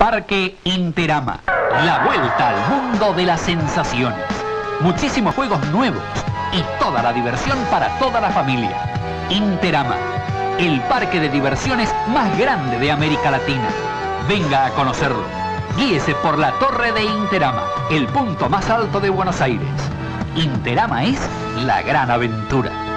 Parque Interama. La vuelta al mundo de las sensaciones. Muchísimos juegos nuevos y toda la diversión para toda la familia. Interama. El parque de diversiones más grande de América Latina. Venga a conocerlo. Guíese por la Torre de Interama, el punto más alto de Buenos Aires. Interama es la gran aventura.